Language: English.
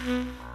Música